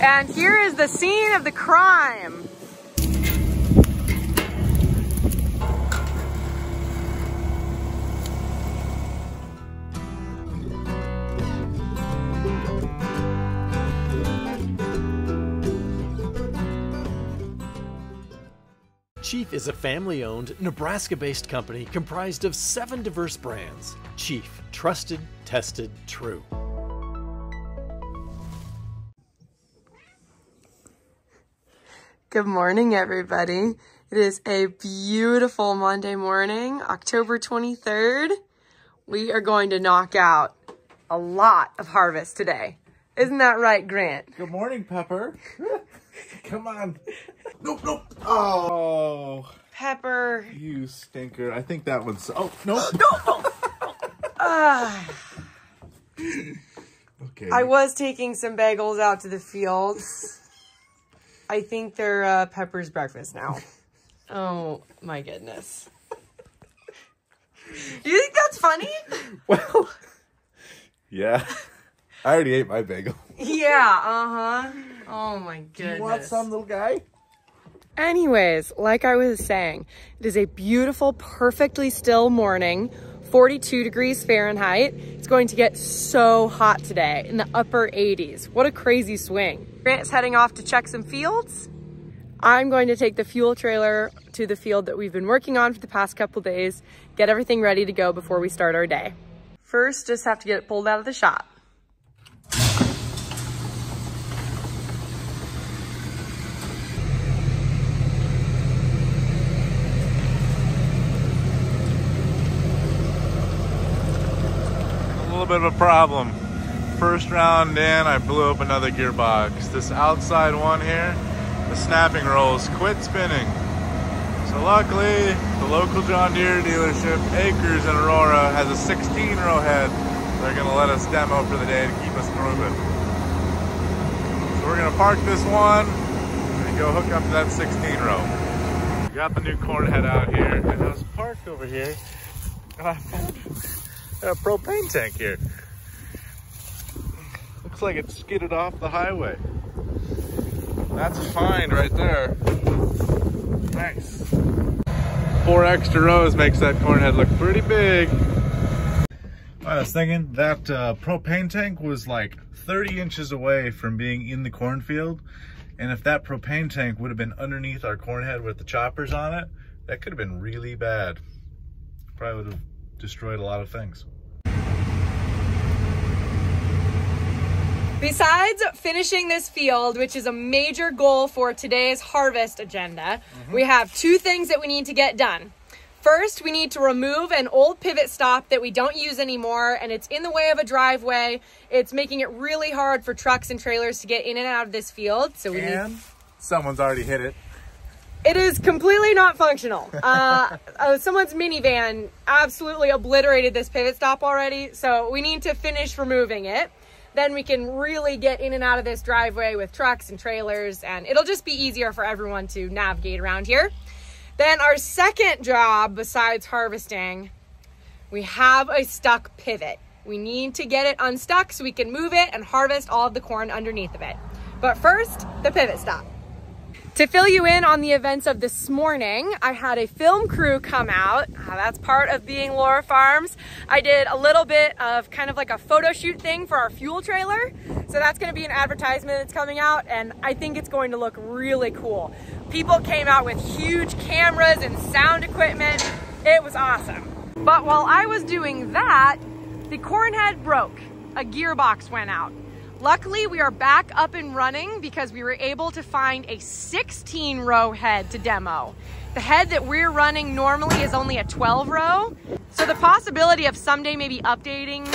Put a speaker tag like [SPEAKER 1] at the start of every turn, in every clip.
[SPEAKER 1] And here is the scene of the crime.
[SPEAKER 2] Chief is a family owned, Nebraska based company comprised of seven diverse brands. Chief, trusted, tested, true.
[SPEAKER 1] Good morning, everybody. It is a beautiful Monday morning, October 23rd. We are going to knock out a lot of harvest today. Isn't that right, Grant?
[SPEAKER 3] Good morning, Pepper. Come on. Nope, nope. Oh,
[SPEAKER 1] Pepper.
[SPEAKER 3] you stinker. I think that one's. Oh, nope.
[SPEAKER 1] Ah,
[SPEAKER 3] Okay.
[SPEAKER 1] I was taking some bagels out to the fields. I think they're uh, Pepper's breakfast now. Oh my goodness. Do you think that's funny?
[SPEAKER 3] Well, yeah. I already ate my bagel.
[SPEAKER 1] Yeah, uh huh. Oh my goodness.
[SPEAKER 3] You want some, little guy?
[SPEAKER 1] Anyways, like I was saying, it is a beautiful, perfectly still morning, 42 degrees Fahrenheit. It's going to get so hot today in the upper 80s. What a crazy swing. Grant's heading off to check some fields. I'm going to take the fuel trailer to the field that we've been working on for the past couple days, get everything ready to go before we start our day. First, just have to get it pulled out of the shop.
[SPEAKER 3] Little bit of a problem. First round in, I blew up another gearbox. This outside one here, the snapping rolls quit spinning. So luckily, the local John Deere dealership, AKRS in Aurora, has a 16 row head. They're gonna let us demo for the day to keep us moving. So we're gonna park this one and go hook up to that 16 row. Got the new corn head out here, and I was parked over here, and I found a propane tank here. Looks like it skidded off the highway. That's fine right there. Nice. Four extra rows makes that corn head look pretty big. I was thinking that uh, propane tank was like 30 inches away from being in the cornfield. And if that propane tank would have been underneath our corn head with the choppers on it, that could have been really bad. Probably would have destroyed a lot of things.
[SPEAKER 1] Besides finishing this field, which is a major goal for today's harvest agenda, mm-hmm. we have two things that we need to get done. First, we need to remove an old pivot stop that we don't use anymore and it's in the way of a driveway. It's making it really hard for trucks and trailers to get in and out of this field. So we need
[SPEAKER 3] someone's already hit it.
[SPEAKER 1] It is completely not functional. Uh, uh, someone's minivan absolutely obliterated this pivot stop already, so we need to finish removing it. Then we can really get in and out of this driveway with trucks and trailers, and it'll just be easier for everyone to navigate around here. Then our second job, besides harvesting, we have a stuck pivot. We need to get it unstuck so we can move it and harvest all of the corn underneath of it. But first, the pivot stop. To fill you in on the events of this morning, I had a film crew come out. Uh, that's part of being Laura Farms. I did a little bit of kind of like a photo shoot thing for our fuel trailer. So that's gonna be an advertisement that's coming out and I think it's going to look really cool. People came out with huge cameras and sound equipment. It was awesome. But while I was doing that, the corn head broke. A gearbox went out. Luckily, we are back up and running because we were able to find a 16 row head to demo. The head that we're running normally is only a 12 row. So the possibility of someday maybe updating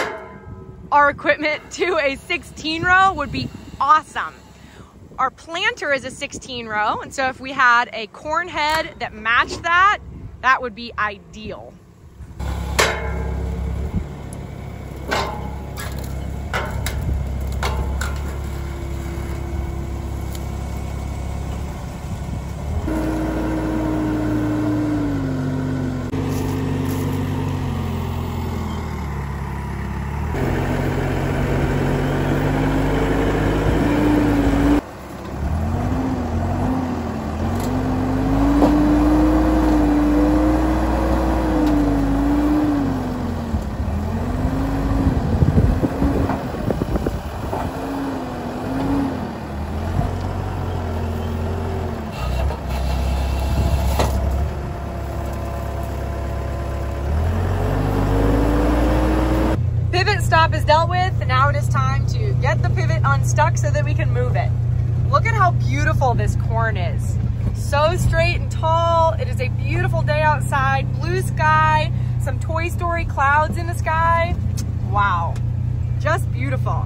[SPEAKER 1] our equipment to a 16 row would be awesome. Our planter is a 16 row, and so if we had a corn head that matched that, that would be ideal. Unstuck so that we can move it. Look at how beautiful this corn is. So straight and tall. It is a beautiful day outside. Blue sky, some Toy Story clouds in the sky. Wow, just beautiful.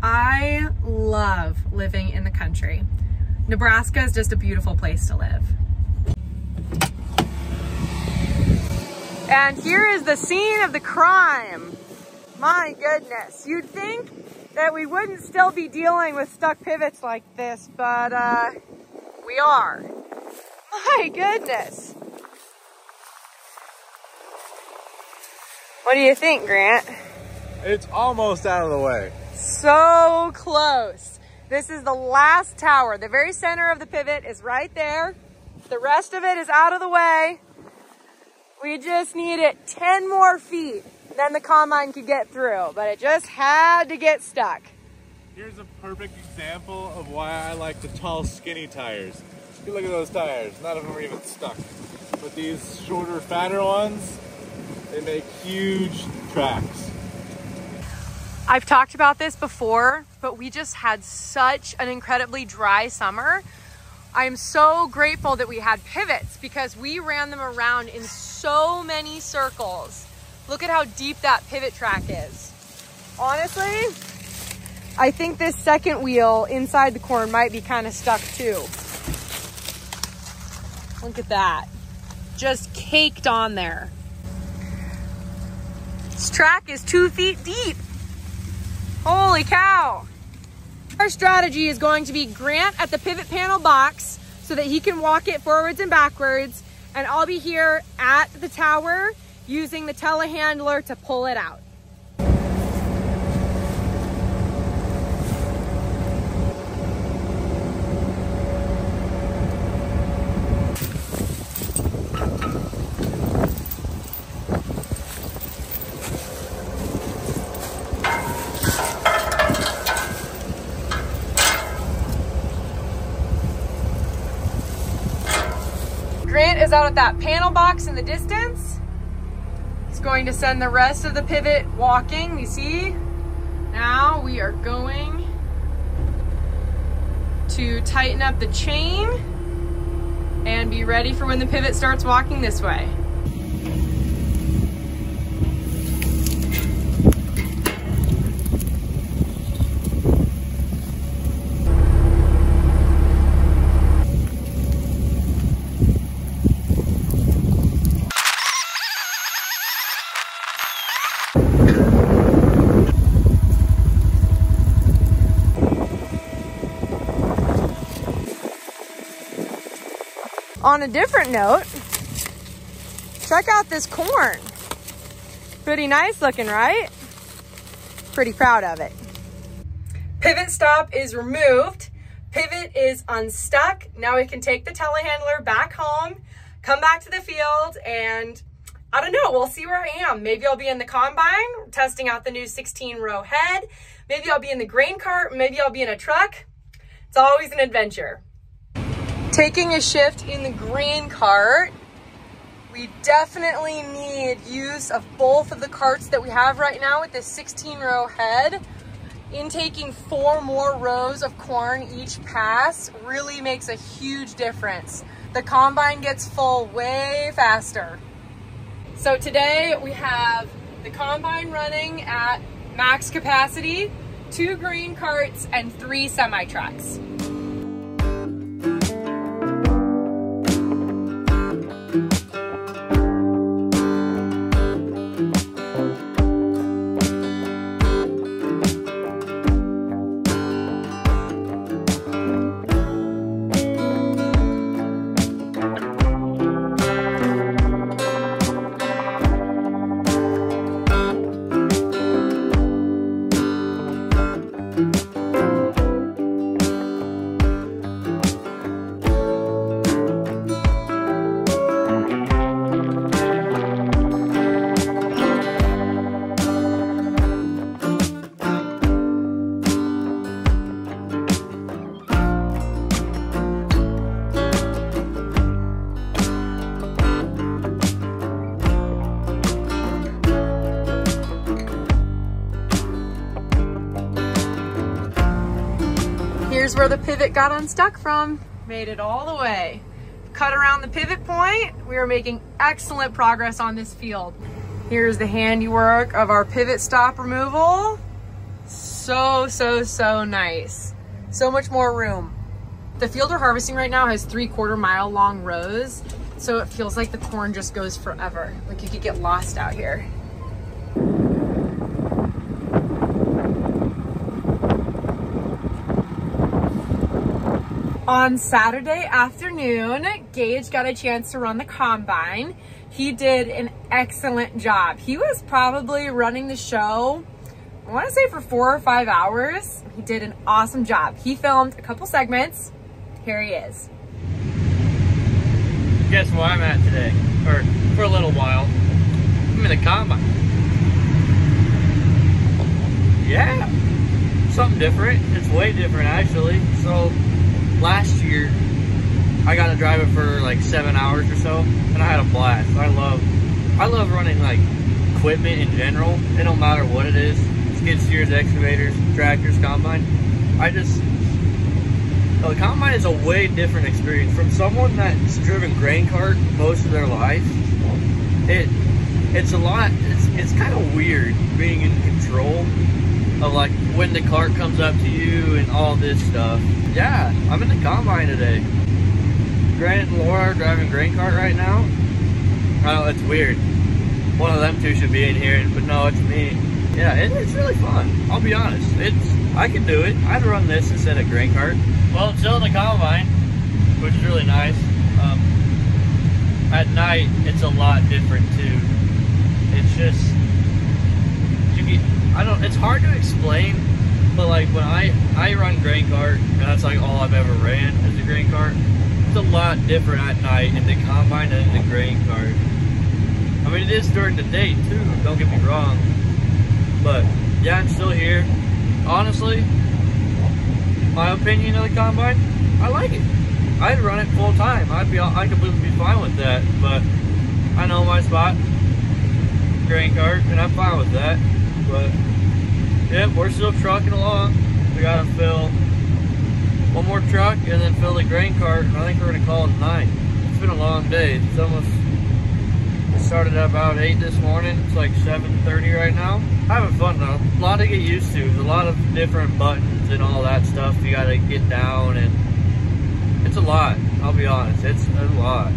[SPEAKER 1] I love living in the country. Nebraska is just a beautiful place to live. And here is the scene of the crime. My goodness, you'd think that we wouldn't still be dealing with stuck pivots like this, but uh, we are. My goodness. What do you think, Grant?
[SPEAKER 3] It's almost out of the way.
[SPEAKER 1] So close. This is the last tower. The very center of the pivot is right there. The rest of it is out of the way. We just need it 10 more feet. Then the combine could get through, but it just had to get stuck.
[SPEAKER 3] Here's a perfect example of why I like the tall, skinny tires. You look at those tires, none of them are even stuck. But these shorter, fatter ones, they make huge tracks.
[SPEAKER 1] I've talked about this before, but we just had such an incredibly dry summer. I am so grateful that we had pivots because we ran them around in so many circles. Look at how deep that pivot track is. Honestly, I think this second wheel inside the corn might be kind of stuck too. Look at that. Just caked on there. This track is two feet deep. Holy cow. Our strategy is going to be Grant at the pivot panel box so that he can walk it forwards and backwards. And I'll be here at the tower using the telehandler to pull it out. Grant is out at that panel box in the distance. Going to send the rest of the pivot walking, you see? Now we are going to tighten up the chain and be ready for when the pivot starts walking this way. On a different note, check out this corn. Pretty nice looking, right? Pretty proud of it. Pivot stop is removed. Pivot is unstuck. Now we can take the telehandler back home, come back to the field, and I don't know, we'll see where I am. Maybe I'll be in the combine, testing out the new 16 row head. Maybe I'll be in the grain cart. Maybe I'll be in a truck. It's always an adventure taking a shift in the grain cart. We definitely need use of both of the carts that we have right now with this 16 row head. Intaking four more rows of corn each pass really makes a huge difference. The combine gets full way faster. So today we have the combine running at max capacity, two grain carts and three semi got unstuck from. Made it all the way. Cut around the pivot point. We are making excellent progress on this field. Here's the handiwork of our pivot stop removal. So, so, so nice. So much more room. The field we're harvesting right now has three quarter mile long rows. So it feels like the corn just goes forever. Like you could get lost out here. On Saturday afternoon, Gage got a chance to run the combine. He did an excellent job. He was probably running the show, I wanna say for four or five hours. He did an awesome job. He filmed a couple segments. Here he is.
[SPEAKER 4] Guess where I'm at today, or for a little while. I'm in the combine. Yeah, something different. It's way different actually. So last year I got to drive it for like seven hours or so, and I had a blast. I love, I love running like equipment in general. It don't matter what it is, skid steers, excavators, tractors, combine. I just, the combine is a way different experience from someone that's driven grain cart most of their life. It, it's a lot. It's it's kind of weird being in control of like when the cart comes up to you and all this stuff. Yeah, I'm in the combine today. Grant and Laura are driving grain cart right now. Oh, it's weird. One of them two should be in here, but no, it's me. Yeah, it, it's really fun. I'll be honest. It's I can do it. I'd run this instead of grain cart. Well, it's still in the combine, which is really nice. Um, at night, it's a lot different too. It's just I don't. It's hard to explain, but like when I I run grain cart, and that's like all I've ever ran is a grain cart. It's a lot different at night in the combine than in the grain cart. I mean, it is during the day too. Don't get me wrong, but yeah, I'm still here. Honestly, my opinion of the combine, I like it. I'd run it full time. I'd be I completely be fine with that. But I know my spot, grain cart, and I'm fine with that. But Yep, we're still trucking along. We gotta fill one more truck and then fill the grain cart. And I think we're gonna call it night. It's been a long day. It's almost it started at about eight this morning. It's like 7:30 right now. Having fun though. A lot to get used to. There's a lot of different buttons and all that stuff you gotta get down, and it's a lot. I'll be honest. It's a lot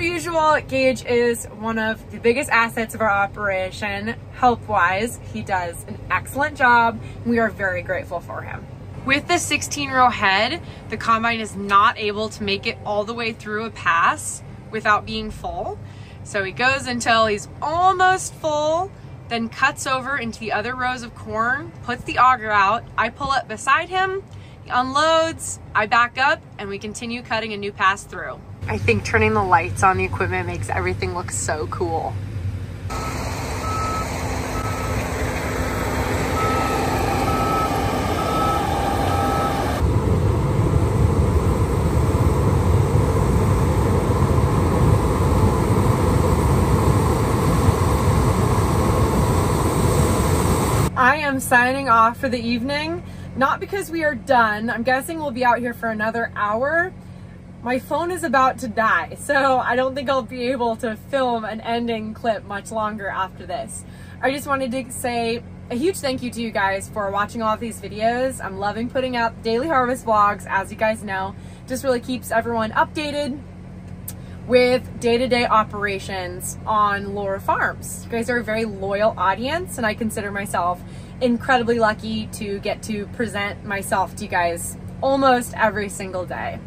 [SPEAKER 1] usual, Gage is one of the biggest assets of our operation, help-wise. He does an excellent job. we are very grateful for him. With the 16 row head, the combine is not able to make it all the way through a pass without being full. So he goes until he's almost full, then cuts over into the other rows of corn, puts the auger out. I pull up beside him, he unloads, I back up, and we continue cutting a new pass through. I think turning the lights on the equipment makes everything look so cool. I am signing off for the evening, not because we are done. I'm guessing we'll be out here for another hour, my phone is about to die, so I don't think I'll be able to film an ending clip much longer after this. I just wanted to say a huge thank you to you guys for watching all of these videos. I'm loving putting out daily harvest vlogs, as you guys know. Just really keeps everyone updated with day-to-day -day operations on Laura Farms. You guys are a very loyal audience, and I consider myself incredibly lucky to get to present myself to you guys almost every single day.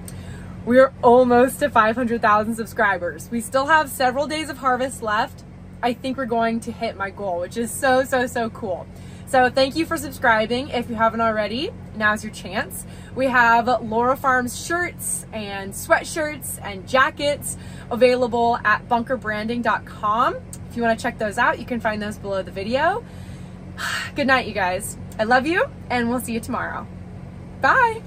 [SPEAKER 1] We're almost to 500,000 subscribers. We still have several days of harvest left. I think we're going to hit my goal, which is so, so, so cool. So thank you for subscribing. If you haven't already, now's your chance. We have Laura Farms shirts and sweatshirts and jackets available at bunkerbranding.com. If you want to check those out, you can find those below the video. Good night, you guys. I love you, and we'll see you tomorrow. Bye.